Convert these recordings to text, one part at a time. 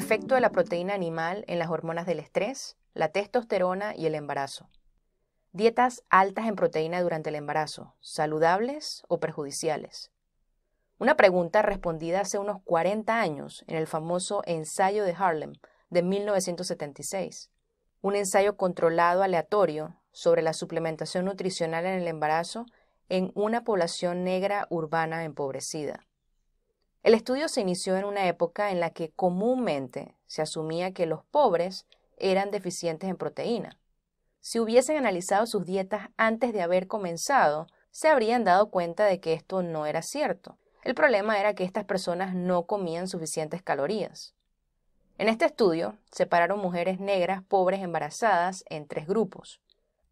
efecto de la proteína animal en las hormonas del estrés, la testosterona y el embarazo. Dietas altas en proteína durante el embarazo, saludables o perjudiciales. Una pregunta respondida hace unos 40 años en el famoso ensayo de Harlem de 1976, un ensayo controlado aleatorio sobre la suplementación nutricional en el embarazo en una población negra urbana empobrecida. El estudio se inició en una época en la que comúnmente se asumía que los pobres eran deficientes en proteína. Si hubiesen analizado sus dietas antes de haber comenzado, se habrían dado cuenta de que esto no era cierto. El problema era que estas personas no comían suficientes calorías. En este estudio, separaron mujeres negras pobres embarazadas en tres grupos.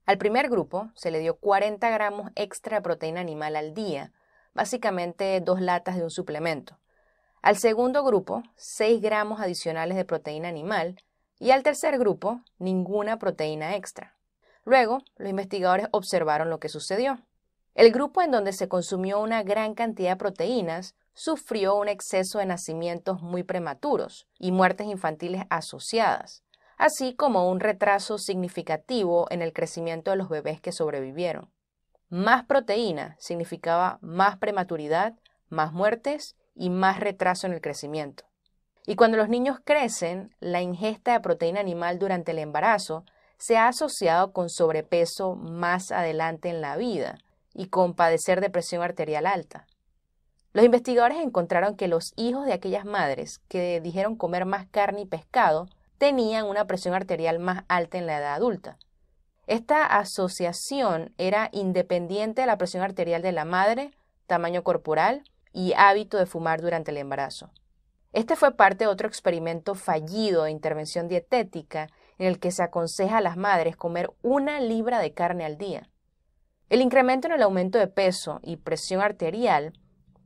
Al primer grupo se le dio 40 gramos extra de proteína animal al día, básicamente dos latas de un suplemento. Al segundo grupo, 6 gramos adicionales de proteína animal y al tercer grupo, ninguna proteína extra. Luego, los investigadores observaron lo que sucedió. El grupo en donde se consumió una gran cantidad de proteínas sufrió un exceso de nacimientos muy prematuros y muertes infantiles asociadas, así como un retraso significativo en el crecimiento de los bebés que sobrevivieron. Más proteína significaba más prematuridad, más muertes y más retraso en el crecimiento. Y cuando los niños crecen, la ingesta de proteína animal durante el embarazo se ha asociado con sobrepeso más adelante en la vida, y con padecer de presión arterial alta. Los investigadores encontraron que los hijos de aquellas madres que dijeron comer más carne y pescado tenían una presión arterial más alta en la edad adulta. Esta asociación era independiente de la presión arterial de la madre, tamaño corporal y hábito de fumar durante el embarazo. Este fue parte de otro experimento fallido de intervención dietética en el que se aconseja a las madres comer una libra de carne al día. El incremento en el aumento de peso y presión arterial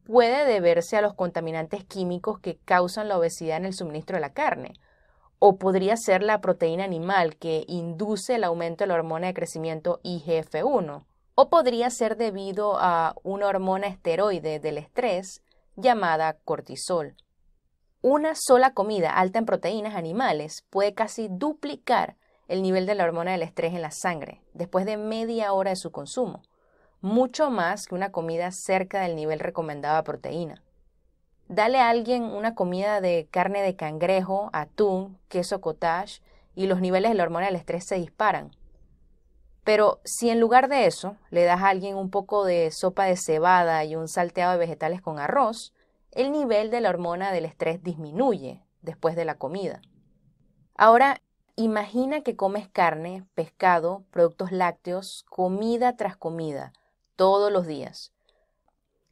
puede deberse a los contaminantes químicos que causan la obesidad en el suministro de la carne, o podría ser la proteína animal que induce el aumento de la hormona de crecimiento IGF-1, o podría ser debido a una hormona esteroide del estrés llamada cortisol. Una sola comida alta en proteínas animales puede casi duplicar el nivel de la hormona del estrés en la sangre después de media hora de su consumo, mucho más que una comida cerca del nivel recomendado de proteína. Dale a alguien una comida de carne de cangrejo, atún, queso cottage y los niveles de la hormona del estrés se disparan. Pero si en lugar de eso le das a alguien un poco de sopa de cebada y un salteado de vegetales con arroz, el nivel de la hormona del estrés disminuye después de la comida. Ahora, Imagina que comes carne, pescado, productos lácteos, comida tras comida, todos los días.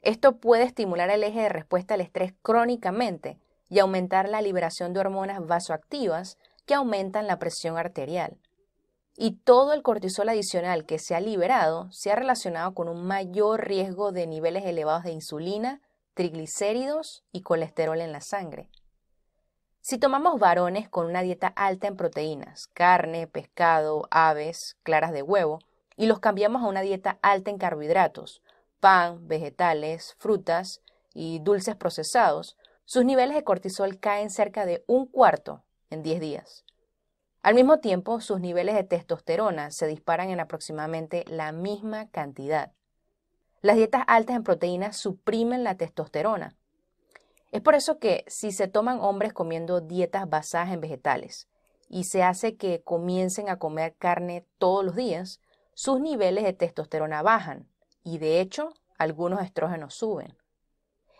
Esto puede estimular el eje de respuesta al estrés crónicamente y aumentar la liberación de hormonas vasoactivas que aumentan la presión arterial. Y todo el cortisol adicional que se ha liberado se ha relacionado con un mayor riesgo de niveles elevados de insulina, triglicéridos y colesterol en la sangre. Si tomamos varones con una dieta alta en proteínas, carne, pescado, aves, claras de huevo, y los cambiamos a una dieta alta en carbohidratos, pan, vegetales, frutas y dulces procesados, sus niveles de cortisol caen cerca de un cuarto en 10 días. Al mismo tiempo, sus niveles de testosterona se disparan en aproximadamente la misma cantidad. Las dietas altas en proteínas suprimen la testosterona, es por eso que si se toman hombres comiendo dietas basadas en vegetales y se hace que comiencen a comer carne todos los días, sus niveles de testosterona bajan y de hecho algunos estrógenos suben.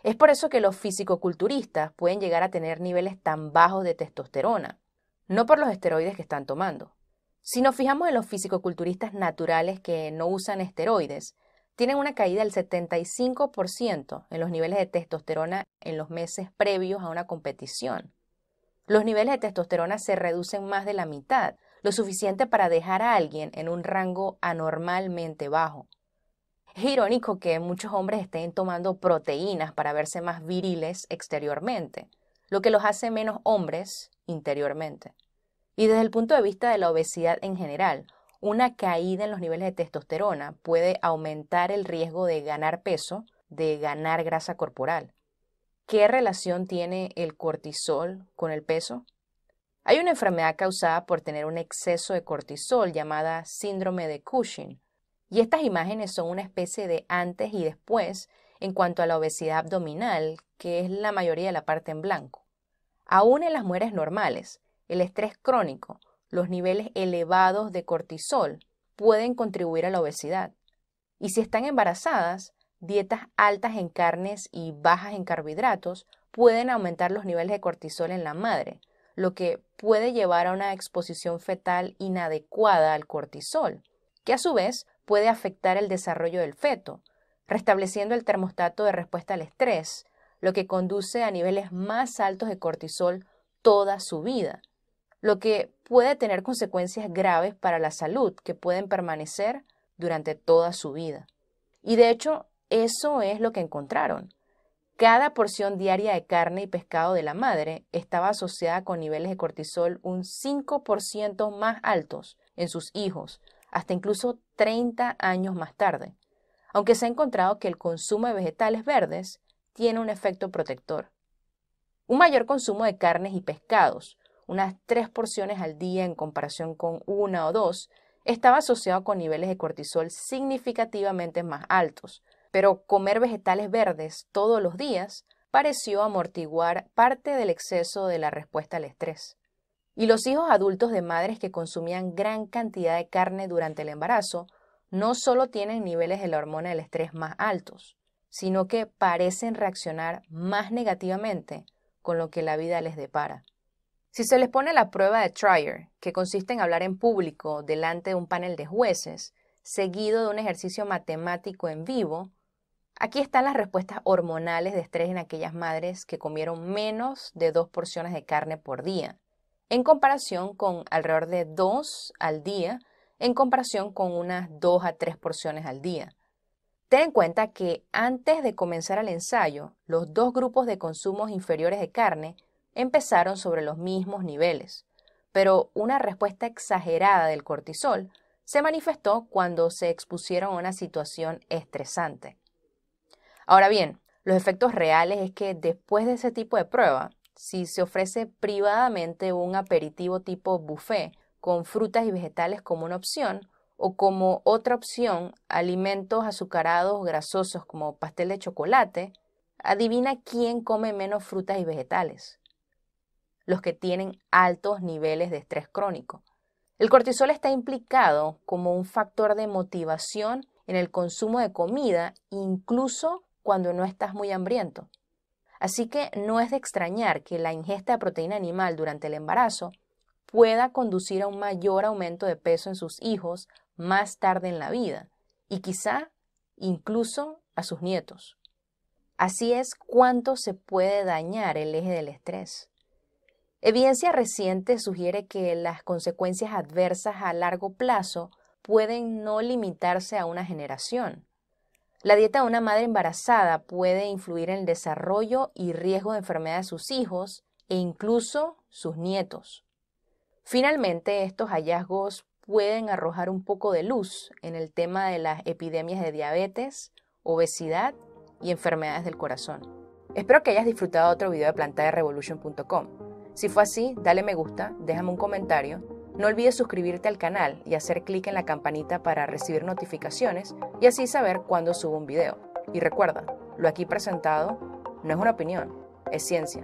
Es por eso que los fisicoculturistas pueden llegar a tener niveles tan bajos de testosterona, no por los esteroides que están tomando. Si nos fijamos en los fisicoculturistas naturales que no usan esteroides, tienen una caída del 75% en los niveles de testosterona en los meses previos a una competición. Los niveles de testosterona se reducen más de la mitad, lo suficiente para dejar a alguien en un rango anormalmente bajo. Es irónico que muchos hombres estén tomando proteínas para verse más viriles exteriormente, lo que los hace menos hombres interiormente. Y desde el punto de vista de la obesidad en general, una caída en los niveles de testosterona puede aumentar el riesgo de ganar peso, de ganar grasa corporal. ¿Qué relación tiene el cortisol con el peso? Hay una enfermedad causada por tener un exceso de cortisol llamada síndrome de Cushing, y estas imágenes son una especie de antes y después en cuanto a la obesidad abdominal, que es la mayoría de la parte en blanco. Aún en las mujeres normales, el estrés crónico, los niveles elevados de cortisol pueden contribuir a la obesidad. Y si están embarazadas, dietas altas en carnes y bajas en carbohidratos pueden aumentar los niveles de cortisol en la madre, lo que puede llevar a una exposición fetal inadecuada al cortisol, que a su vez puede afectar el desarrollo del feto, restableciendo el termostato de respuesta al estrés, lo que conduce a niveles más altos de cortisol toda su vida, lo que puede tener consecuencias graves para la salud que pueden permanecer durante toda su vida. Y de hecho, eso es lo que encontraron. Cada porción diaria de carne y pescado de la madre estaba asociada con niveles de cortisol un 5% más altos en sus hijos, hasta incluso 30 años más tarde, aunque se ha encontrado que el consumo de vegetales verdes tiene un efecto protector. Un mayor consumo de carnes y pescados, unas tres porciones al día en comparación con una o dos, estaba asociado con niveles de cortisol significativamente más altos, pero comer vegetales verdes todos los días pareció amortiguar parte del exceso de la respuesta al estrés. Y los hijos adultos de madres que consumían gran cantidad de carne durante el embarazo no solo tienen niveles de la hormona del estrés más altos, sino que parecen reaccionar más negativamente con lo que la vida les depara. Si se les pone la prueba de Trier, que consiste en hablar en público delante de un panel de jueces, seguido de un ejercicio matemático en vivo, aquí están las respuestas hormonales de estrés en aquellas madres que comieron menos de dos porciones de carne por día, en comparación con alrededor de dos al día, en comparación con unas dos a tres porciones al día. Ten en cuenta que antes de comenzar el ensayo, los dos grupos de consumos inferiores de carne empezaron sobre los mismos niveles, pero una respuesta exagerada del cortisol se manifestó cuando se expusieron a una situación estresante. Ahora bien, los efectos reales es que después de ese tipo de prueba, si se ofrece privadamente un aperitivo tipo buffet con frutas y vegetales como una opción, o como otra opción, alimentos azucarados grasosos como pastel de chocolate, adivina quién come menos frutas y vegetales. Los que tienen altos niveles de estrés crónico. El cortisol está implicado como un factor de motivación en el consumo de comida, incluso cuando no estás muy hambriento. Así que no es de extrañar que la ingesta de proteína animal durante el embarazo pueda conducir a un mayor aumento de peso en sus hijos más tarde en la vida y quizá incluso a sus nietos. Así es cuánto se puede dañar el eje del estrés. Evidencia reciente sugiere que las consecuencias adversas a largo plazo pueden no limitarse a una generación. La dieta de una madre embarazada puede influir en el desarrollo y riesgo de enfermedad de sus hijos e incluso sus nietos. Finalmente, estos hallazgos pueden arrojar un poco de luz en el tema de las epidemias de diabetes, obesidad y enfermedades del corazón. Espero que hayas disfrutado otro video de plantarevolution.com. Si fue así, dale me gusta, déjame un comentario. No olvides suscribirte al canal y hacer clic en la campanita para recibir notificaciones y así saber cuándo subo un video. Y recuerda, lo aquí presentado no es una opinión, es ciencia.